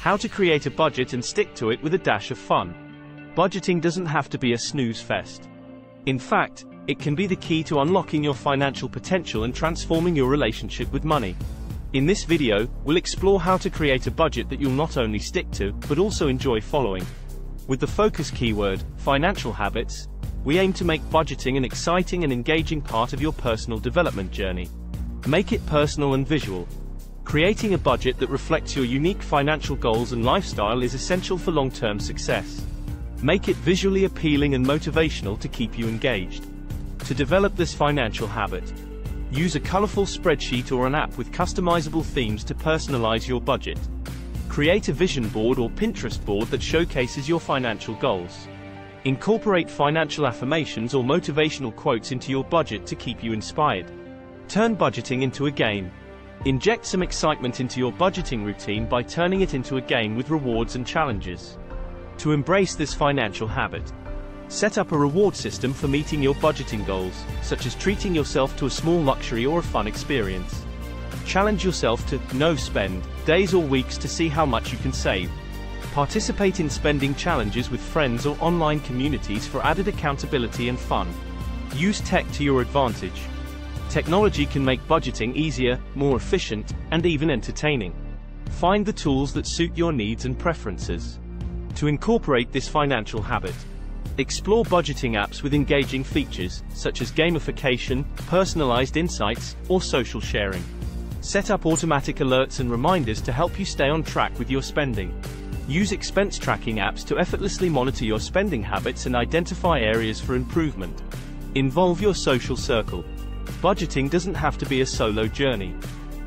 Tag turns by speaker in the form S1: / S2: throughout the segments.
S1: How to create a budget and stick to it with a dash of fun. Budgeting doesn't have to be a snooze fest. In fact, it can be the key to unlocking your financial potential and transforming your relationship with money. In this video, we'll explore how to create a budget that you'll not only stick to, but also enjoy following. With the focus keyword, financial habits, we aim to make budgeting an exciting and engaging part of your personal development journey. Make it personal and visual. Creating a budget that reflects your unique financial goals and lifestyle is essential for long-term success. Make it visually appealing and motivational to keep you engaged. To develop this financial habit, use a colorful spreadsheet or an app with customizable themes to personalize your budget. Create a vision board or Pinterest board that showcases your financial goals. Incorporate financial affirmations or motivational quotes into your budget to keep you inspired. Turn budgeting into a game. Inject some excitement into your budgeting routine by turning it into a game with rewards and challenges. To embrace this financial habit, set up a reward system for meeting your budgeting goals, such as treating yourself to a small luxury or a fun experience. Challenge yourself to no spend days or weeks to see how much you can save. Participate in spending challenges with friends or online communities for added accountability and fun. Use tech to your advantage. Technology can make budgeting easier, more efficient, and even entertaining. Find the tools that suit your needs and preferences. To incorporate this financial habit, explore budgeting apps with engaging features, such as gamification, personalized insights, or social sharing. Set up automatic alerts and reminders to help you stay on track with your spending. Use expense tracking apps to effortlessly monitor your spending habits and identify areas for improvement. Involve your social circle. Budgeting doesn't have to be a solo journey.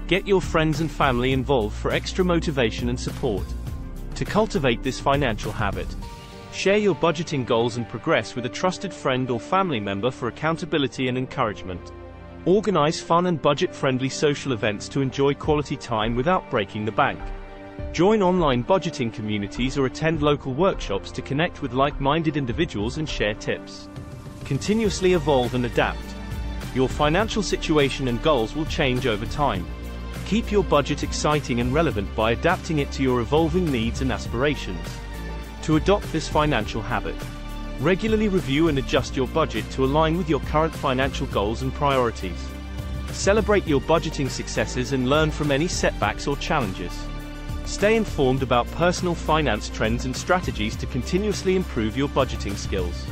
S1: Get your friends and family involved for extra motivation and support. To cultivate this financial habit, share your budgeting goals and progress with a trusted friend or family member for accountability and encouragement. Organize fun and budget-friendly social events to enjoy quality time without breaking the bank. Join online budgeting communities or attend local workshops to connect with like-minded individuals and share tips. Continuously evolve and adapt. Your financial situation and goals will change over time. Keep your budget exciting and relevant by adapting it to your evolving needs and aspirations. To adopt this financial habit, regularly review and adjust your budget to align with your current financial goals and priorities. Celebrate your budgeting successes and learn from any setbacks or challenges. Stay informed about personal finance trends and strategies to continuously improve your budgeting skills.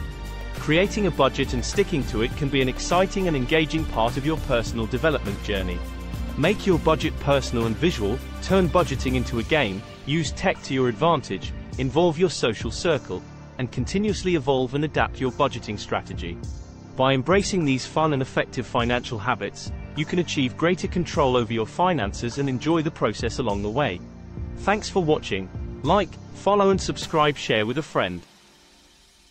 S1: Creating a budget and sticking to it can be an exciting and engaging part of your personal development journey. Make your budget personal and visual, turn budgeting into a game, use tech to your advantage, involve your social circle, and continuously evolve and adapt your budgeting strategy. By embracing these fun and effective financial habits, you can achieve greater control over your finances and enjoy the process along the way. Thanks for watching. Like, follow and subscribe share with a friend.